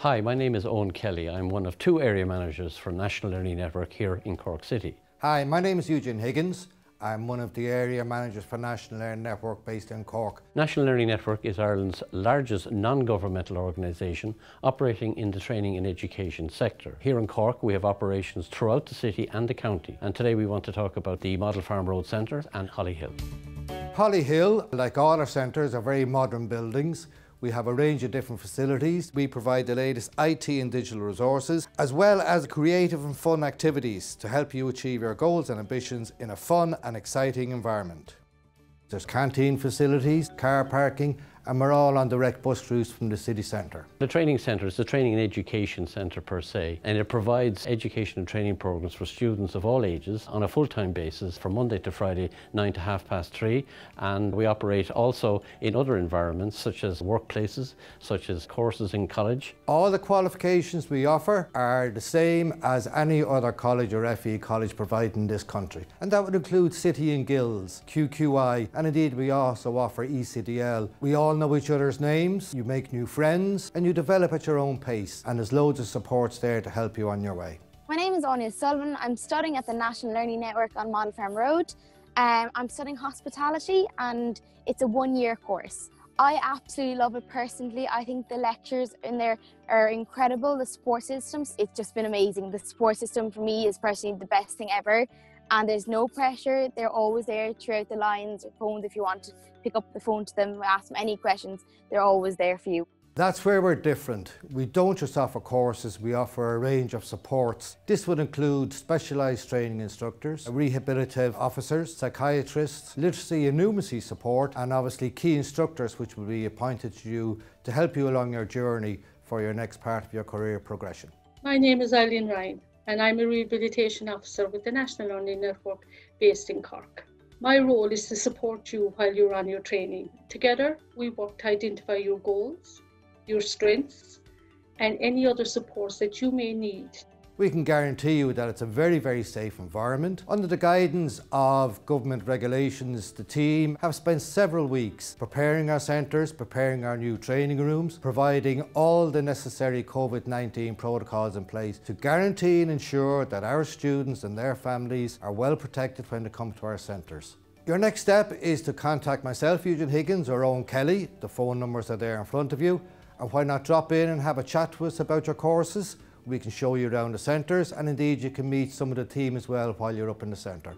Hi, my name is Owen Kelly. I'm one of two area managers for National Learning Network here in Cork City. Hi, my name is Eugene Higgins. I'm one of the area managers for National Learning Network based in Cork. National Learning Network is Ireland's largest non-governmental organisation operating in the training and education sector. Here in Cork we have operations throughout the city and the county and today we want to talk about the Model Farm Road Centre and Hollyhill. Hollyhill, like all our centres, are very modern buildings we have a range of different facilities. We provide the latest IT and digital resources, as well as creative and fun activities to help you achieve your goals and ambitions in a fun and exciting environment. There's canteen facilities, car parking and we're all on direct bus routes from the city centre. The training centre is the training and education centre per se and it provides education and training programmes for students of all ages on a full-time basis from Monday to Friday 9 to half past 3 and we operate also in other environments such as workplaces, such as courses in college. All the qualifications we offer are the same as any other college or FE college provided in this country and that would include City and Guilds, QQI and indeed we also offer ECDL. We all know each other's names, you make new friends, and you develop at your own pace. And there's loads of supports there to help you on your way. My name is Anya Sullivan. I'm studying at the National Learning Network on Model Farm Road. Um, I'm studying hospitality and it's a one-year course. I absolutely love it personally. I think the lectures in there are incredible. The support systems, it's just been amazing. The support system for me is personally the best thing ever and there's no pressure. They're always there throughout the lines or phones if you want to pick up the phone to them, ask them any questions, they're always there for you. That's where we're different. We don't just offer courses, we offer a range of supports. This would include specialised training instructors, rehabilitative officers, psychiatrists, literacy and numeracy support, and obviously key instructors which will be appointed to you to help you along your journey for your next part of your career progression. My name is Eileen Ryan and I'm a rehabilitation officer with the National Learning Network based in Cork. My role is to support you while you're on your training. Together, we work to identify your goals, your strengths, and any other supports that you may need we can guarantee you that it's a very, very safe environment. Under the guidance of government regulations, the team have spent several weeks preparing our centres, preparing our new training rooms, providing all the necessary COVID-19 protocols in place to guarantee and ensure that our students and their families are well protected when they come to our centres. Your next step is to contact myself, Eugene Higgins, or Owen Kelly. The phone numbers are there in front of you. And why not drop in and have a chat with us about your courses? We can show you around the centres and indeed you can meet some of the team as well while you're up in the centre.